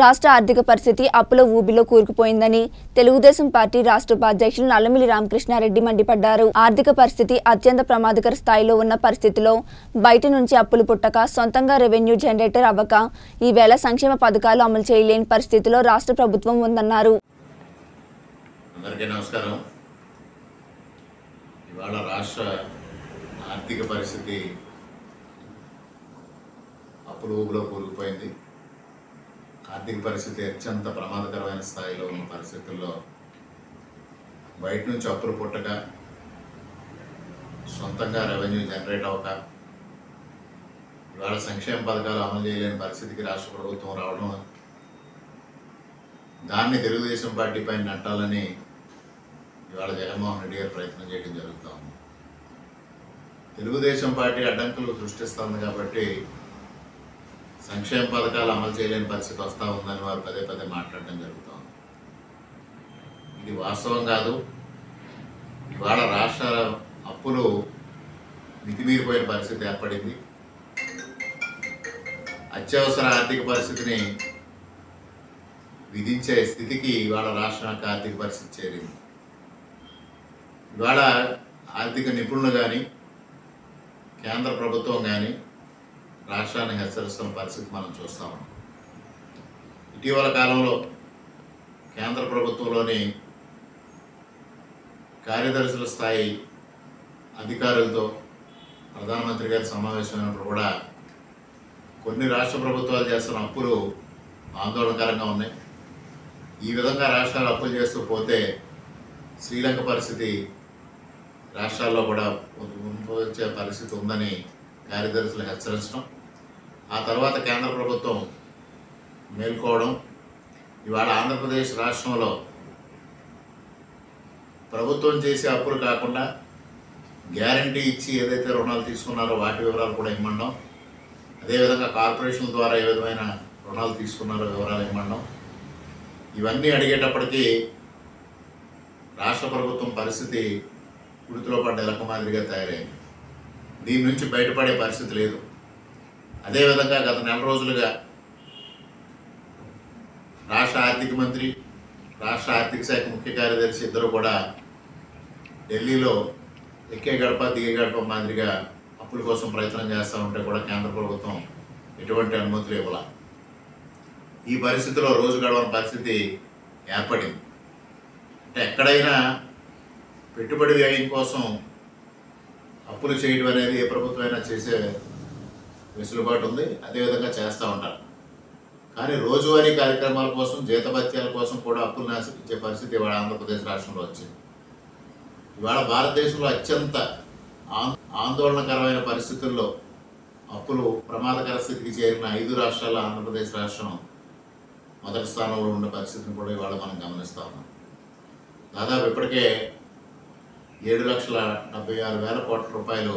రాష్ట్ర ఆర్థిక పరిస్థితి అప్పుల ఊబిలో కూరుకుపోయిందని తెలుగుదేశం పార్టీ రాష్ట్ర ఉపాధ్యక్షులు నల్లమిలి రామకృష్ణారెడ్డి మండిపడ్డారు. ఆర్థిక పరిస్థితి అత్యంత ప్రమాదకర స్థాయిలో ఉన్న పరిస్థితిలో బయట నుంచి అప్పులు పుట్టక సొంతంగా రెవెన్యూ జనరేటర్ అవ్వక ఈవేళ సంక్షేమ పథకాలు అమలు చేయలేని పరిస్థితిలో రాష్ట్ర ప్రభుత్వం ఉందన్నారు. రాష్ట్ర ఆర్థిక పరిస్థితి ఊబిలో కూరుకుపోయింది. ఆర్థిక పరిస్థితి అత్యంత ప్రమాదకరమైన స్థాయిలో ఉన్న పరిస్థితుల్లో బయట నుంచి అప్పులు పుట్టక సొంతంగా రెవెన్యూ జనరేట్ అవ్వక ఇవాళ సంక్షేమ పథకాలు అమలు చేయలేని పరిస్థితికి రాష్ట్ర ప్రభుత్వం రావడం దాన్ని తెలుగుదేశం పార్టీ పైన నట్టాలని ఇవాళ జగన్మోహన్ రెడ్డి గారు ప్రయత్నం చేయడం జరుగుతూ ఉంది. తెలుగుదేశం పార్టీ అడ్డంకులు సృష్టిస్తుంది కాబట్టి సంక్షేమ పథకాలు అమలు చేయలేని పరిస్థితి వస్తూ ఉందని వారు పదే పదే మాట్లాడడం జరుగుతుంది. ఇది వాస్తవం కాదు. ఇవాళ రాష్ట్ర అప్పులు మితిమీరిపోయిన పరిస్థితి ఏర్పడింది. అత్యవసర ఆర్థిక పరిస్థితిని విధించే స్థితికి ఇవాళ రాష్ట్ర యొక్క ఆర్థిక పరిస్థితి చేరింది. ఇవాళ ఆర్థిక నిపుణులు కానీ కేంద్ర ప్రభుత్వం కానీ రాష్ట్రాన్ని హెచ్చరిస్తున్న పరిస్థితి మనం చూస్తాం ఉన్నాం. ఇటీవల కాలంలో కేంద్ర ప్రభుత్వంలోని కార్యదర్శుల స్థాయి అధికారులతో ప్రధానమంత్రి గారి సమావేశమైనప్పుడు కూడా కొన్ని రాష్ట్ర ప్రభుత్వాలు చేస్తున్న అప్పులు ఆందోళనకరంగా ఉన్నాయి. ఈ విధంగా రాష్ట్రాలు అప్పులు చేస్తూ పోతే శ్రీలంక పరిస్థితి రాష్ట్రాల్లో కూడా వచ్చే పరిస్థితి ఉందని కార్యదర్శులు హెచ్చరించడం ఆ తర్వాత కేంద్ర ప్రభుత్వం మేల్కోవడం ఇవాళ ఆంధ్రప్రదేశ్ రాష్ట్రంలో ప్రభుత్వం చేసే అప్పులు కాకుండా గ్యారంటీ ఇచ్చి ఏదైతే రుణాలు తీసుకున్నారో వాటి వివరాలు కూడా ఇమ్మడం అదేవిధంగా కార్పొరేషన్ ద్వారా ఏ విధమైన రుణాలు తీసుకున్నారో వివరాలు ఇమ్మడం ఇవన్నీ అడిగేటప్పటికీ రాష్ట్ర ప్రభుత్వం పరిస్థితి ఉడితిలో పడ్డ ఎలక మాదిరిగా తయారైంది. దీని నుంచి బయటపడే పరిస్థితి లేదు. అదేవిధంగా గత నెల రోజులుగా రాష్ట్ర ఆర్థిక మంత్రి రాష్ట్ర ఆర్థిక శాఖ ముఖ్య కార్యదర్శి ఇద్దరు కూడా ఢిల్లీలో ఎక్కే గడప దిగే గడప మాదిరిగా అప్పుల కోసం ప్రయత్నం చేస్తూ ఉంటే కూడా కేంద్ర ప్రభుత్వం ఎటువంటి అనుమతులు ఇవ్వాల. ఈ పరిస్థితిలో రోజు గడవని పరిస్థితి ఏర్పడింది. అంటే ఎక్కడైనా పెట్టుబడి వ్యయం కోసం అప్పులు చేయడం అనేది ఏ ప్రభుత్వమైనా చేసే వెసులుబాటు ఉంది. అదేవిధంగా చేస్తూ ఉంటారు. కానీ రోజువారీ కార్యక్రమాల కోసం జీతభత్యాల కోసం కూడా అప్పులు నాశించే పరిస్థితి ఇవాళ ఆంధ్రప్రదేశ్ రాష్ట్రంలో వచ్చింది. ఇవాళ భారతదేశంలో అత్యంత ఆందోళనకరమైన పరిస్థితుల్లో అప్పులు ప్రమాదకర స్థితికి చేరిన ఐదు రాష్ట్రాల ఆంధ్రప్రదేశ్ రాష్ట్రం మొదటి స్థానంలో ఉన్న పరిస్థితిని కూడా ఇవాళ మనం గమనిస్తా ఉన్నాం. దాదాపు ఇప్పటికే ఏడు లక్షల డెబ్బై ఆరు వేల కోట్ల రూపాయలు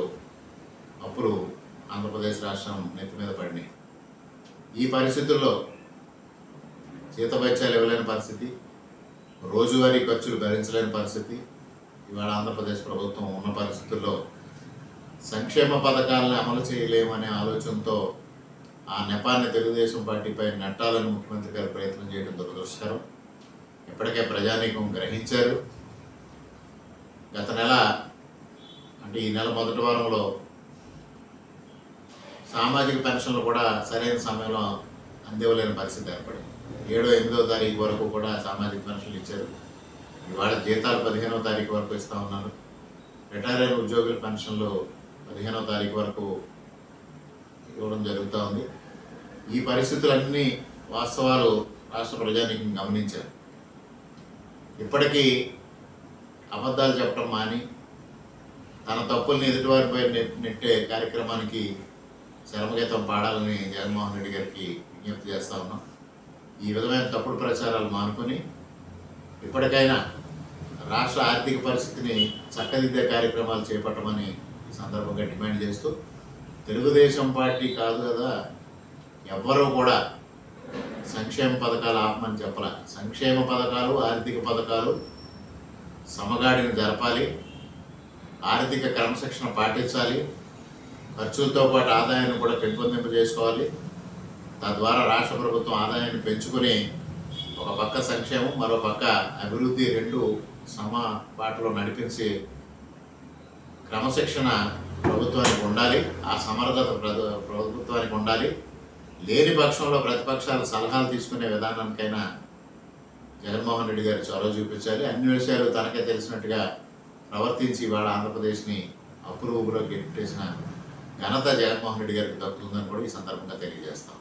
అప్పులు ఆంధ్రప్రదేశ్ రాష్ట్రం నెత్తి మీద పడినాయి. ఈ పరిస్థితుల్లో జీతభత్యాలు ఇవ్వలేని పరిస్థితి రోజువారీ ఖర్చులు భరించలేని పరిస్థితి ఇవాళ ఆంధ్రప్రదేశ్ ప్రభుత్వం ఉన్న పరిస్థితుల్లో సంక్షేమ పథకాలను అమలు చేయలేమనే ఆలోచనతో ఆ నెపాన్ని తెలుగుదేశం పార్టీపై నెట్టాలని ముఖ్యమంత్రి గారు ప్రయత్నం చేయడం దురదృష్టకరం. ఇప్పటికే ప్రజానీకం గ్రహించారు. గత నెల అంటే ఈ నెల మొదటి వారంలో సామాజిక పెన్షన్లు కూడా సరైన సమయంలో అందివ్వలేని పరిస్థితి ఏర్పడింది. ఏడో ఎనిమిదో తారీఖు వరకు కూడా సామాజిక పెన్షన్లు ఇచ్చారు. ఇవాళ జీతాలు పదిహేనో తారీఖు వరకు ఇస్తూ ఉన్నారు. రిటైర్ అయిన ఉద్యోగుల పెన్షన్లు పదిహేనో తారీఖు వరకు ఇవ్వడం జరుగుతూ ఉంది. ఈ పరిస్థితులన్నీ వాస్తవాలు రాష్ట్ర ప్రజానికి గమనించారు. ఇప్పటికీ అబద్ధాలు చెప్పడం మాని తన తప్పుల్ని ఎదుటివారిపై నెట్- నెట్టే కార్యక్రమానికి శరమగీతం పాడాలని జగన్మోహన్ రెడ్డి గారికి విజ్ఞప్తి చేస్తా ఉన్నాం. ఈ విధమైన తప్పుడు ప్రచారాలు మానుకొని ఇప్పటికైనా రాష్ట్ర ఆర్థిక పరిస్థితిని చక్కదిద్దే కార్యక్రమాలు చేపట్టమని ఈ సందర్భంగా డిమాండ్ చేస్తూ తెలుగుదేశం పార్టీ కాదు కదా ఎవ్వరూ కూడా సంక్షేమ పథకాలు ఆపమని చెప్పాల. సంక్షేమ పథకాలు ఆర్థిక పథకాలు సమగాడిని జరపాలి ఆర్థిక క్రమశిక్షణ పాటించాలి ఖర్చులతో పాటు ఆదాయాన్ని కూడా పెంపొందింపజేసుకోవాలి. తద్వారా రాష్ట్ర ప్రభుత్వం ఆదాయాన్ని పెంచుకుని ఒక పక్క సంక్షేమం మరో పక్క అభివృద్ధి రెండు సమ బాటలో నడిపించి క్రమశిక్షణ ప్రభుత్వానికి ఉండాలి ఆ సమర్థత ప్ర- ప్రభుత్వానికి ఉండాలి. లేని పక్షంలో ప్రతిపక్షాలు సలహాలు తీసుకునే విధానానికైనా జగన్మోహన్ రెడ్డి గారు చొరవ చూపించాలి. అన్ని విషయాలు తనకే తెలిసినట్టుగా ప్రవర్తించి ఇవాళ ఆంధ్రప్రదేశ్ని అప్పులు ఊపిలోకి ఎట్టేసిన ఘనత జగన్మోహన్ రెడ్డి గారికి దక్కుతుందని కూడా ఈ సందర్భంగా తెలియజేస్తాం.